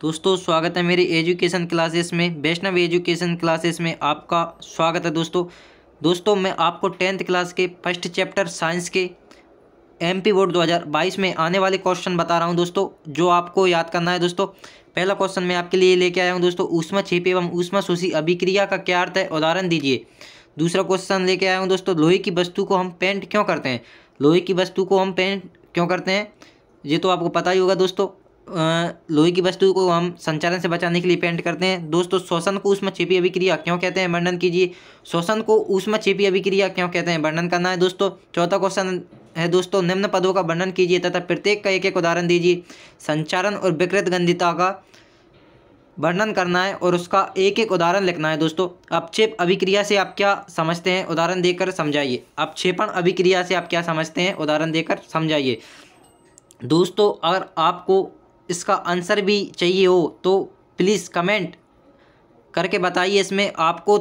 दोस्तों, स्वागत है मेरी एजुकेशन क्लासेस में, वैष्णव एजुकेशन क्लासेस में आपका स्वागत है दोस्तों। दोस्तों, मैं आपको टेंथ क्लास के फ़र्स्ट चैप्टर साइंस के एमपी बोर्ड 2022 में आने वाले क्वेश्चन बता रहा हूँ दोस्तों, जो आपको याद करना है दोस्तों। पहला क्वेश्चन मैं आपके लिए लेके आया हूँ दोस्तों, ऊष्मा छिपी एवं ऊष्मा शोषी अभिक्रिया का क्या अर्थ है? उदाहरण दीजिए। दूसरा क्वेश्चन लेके आया हूँ दोस्तों, लोहे की वस्तु को हम पेंट क्यों करते हैं? लोहे की वस्तु को हम पेंट क्यों करते हैं? ये तो आपको पता ही होगा दोस्तों। लोहे की वस्तु को हम संचालन से बचाने के लिए पेंट करते हैं। दोस्तों, श्वसन को उसमें छिपी अभिक्रिया क्यों कहते हैं? वर्णन कीजिए। श्वसन को उसमें छिपी अभिक्रिया क्यों कहते हैं? वर्णन करना है दोस्तों। चौथा क्वेश्चन है दोस्तों, निम्न पदों का वर्णन कीजिए तथा प्रत्येक का एक एक उदाहरण दीजिए। संचारण और विकृत गंधिता का वर्णन करना है और उसका एक एक उदाहरण लिखना है दोस्तों। अपक्षेप अभिक्रिया से आप क्या समझते हैं? उदाहरण देकर समझाइए। अपक्षेपण अभिक्रिया से आप क्या समझते हैं? उदाहरण देकर समझाइए। दोस्तों, अगर आपको इसका आंसर भी चाहिए हो तो प्लीज़ कमेंट करके बताइए इसमें आपको,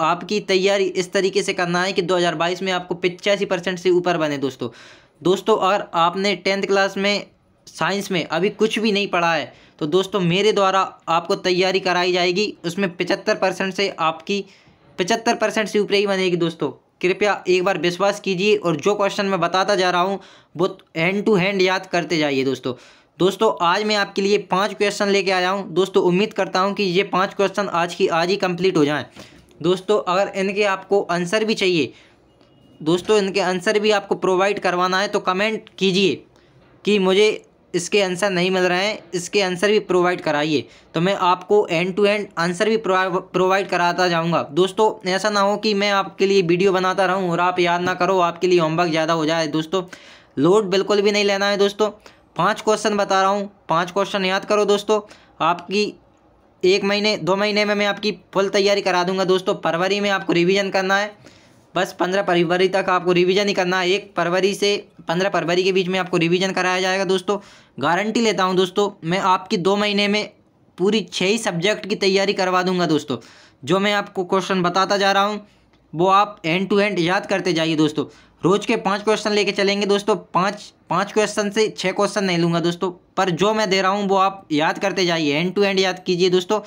आपकी तैयारी इस तरीके से करना है कि 2022 में आपको पिचासी परसेंट से ऊपर बने दोस्तों। दोस्तों, अगर आपने टेंथ क्लास में साइंस में अभी कुछ भी नहीं पढ़ा है तो दोस्तों मेरे द्वारा आपको तैयारी कराई जाएगी। उसमें पचहत्तर परसेंट से आपकी पचहत्तर परसेंट से ऊपर ही बनेगी दोस्तों। कृपया एक बार विश्वास कीजिए और जो क्वेश्चन मैं बताता जा रहा हूँ, वो हैंड टू हैंड याद करते जाइए दोस्तों। दोस्तों, आज मैं आपके लिए पाँच क्वेश्चन लेके आया हूँ। दोस्तों, उम्मीद करता हूँ कि ये पाँच क्वेश्चन आज की, आज ही कंप्लीट हो जाएँ। दोस्तों, अगर इनके आपको आंसर भी चाहिए, दोस्तों, इनके आंसर भी आपको प्रोवाइड करवाना है तो कमेंट कीजिए कि मुझे इसके आंसर नहीं मिल रहे हैं। इसके आंसर भी प्रोवाइड कराइए। तो मैं आपको एंड टू एंड आंसर भी प्रोवाइड कराता जाऊँगा। दोस्तों, ऐसा ना हो कि मैं आपके लिए वीडियो बनाता रहूँ और आप याद ना करो, आपके लिए होमवर्क ज़्यादा हो जाए। दोस्तों लोड बिल्कुल भी नहीं लेना है, दोस्तों। पाँच क्वेश्चन बता रहा हूँ। पाँच क्वेश्चन याद करो दोस्तों। आपकी एक महीने, दो महीने में मैं आपकी फुल तैयारी करा दूँगा दोस्तों। फरवरी में आपको रिवीजन करना है। बस पंद्रह फरवरी तक आपको रिवीजन ही करना है। एक फरवरी से पंद्रह फरवरी के बीच में आपको रिवीजन कराया जाएगा दोस्तों। गारंटी लेता हूँ दोस्तों, मैं आपकी दो महीने में पूरी छः ही सब्जेक्ट की तैयारी करवा दूँगा दोस्तों। जो मैं आपको क्वेश्चन बताता जा रहा हूँ, वो आप एंड टू एंड याद करते जाइए दोस्तों। रोज के पाँच क्वेश्चन लेके चलेंगे दोस्तों। पाँच पाँच क्वेश्चन से छः क्वेश्चन नहीं लूँगा दोस्तों। पर जो मैं दे रहा हूँ, वो आप याद करते जाइए। एंड टू एंड याद कीजिए दोस्तों।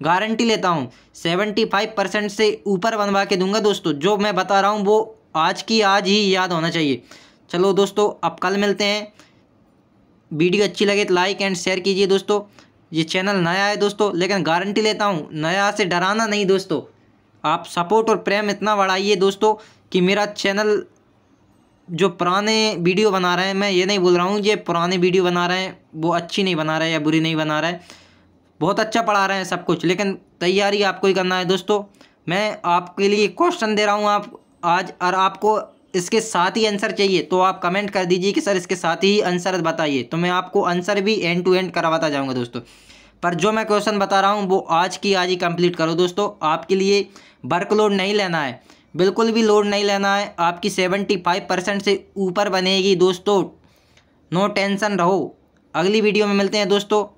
गारंटी लेता हूँ सेवेंटी फाइव परसेंट से ऊपर बनवा के दूँगा दोस्तों। जो मैं बता रहा हूँ, वो आज की आज ही याद होना चाहिए। चलो दोस्तों, अब कल मिलते हैं। वीडियो अच्छी लगे तो लाइक एंड शेयर कीजिए दोस्तों। ये चैनल नया है दोस्तों, लेकिन गारंटी लेता हूँ, नया से डराना नहीं दोस्तों। आप सपोर्ट और प्रेम इतना बढ़ाइए दोस्तों कि मेरा चैनल जो पुराने वीडियो बना रहे हैं, मैं ये नहीं बोल रहा हूँ, ये पुराने वीडियो बना रहे हैं, वो अच्छी नहीं बना रहे या बुरी नहीं बना रहे। बहुत अच्छा पढ़ा रहे हैं सब कुछ, लेकिन तैयारी आपको ही करना है दोस्तों। मैं आपके लिए क्वेश्चन दे रहा हूँ आप, आज, और आपको इसके साथ ही आंसर चाहिए तो आप कमेंट कर दीजिए कि सर इसके साथ ही आंसर बताइए। तो मैं आपको आंसर भी एंड टू एंड करवाता जाऊँगा दोस्तों। पर जो मैं क्वेश्चन बता रहा हूँ, वो आज की आज ही कंप्लीट करो दोस्तों। आपके लिए वर्कलोड नहीं लेना है। बिल्कुल भी लोड नहीं लेना है। आपकी सेवेंटी फाइव परसेंट से ऊपर बनेगी दोस्तों। नो टेंशन रहो। अगली वीडियो में मिलते हैं दोस्तों।